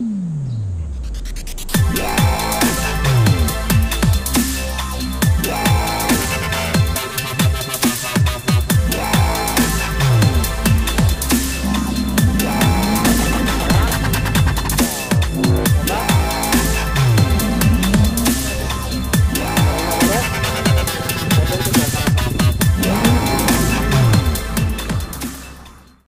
Mm.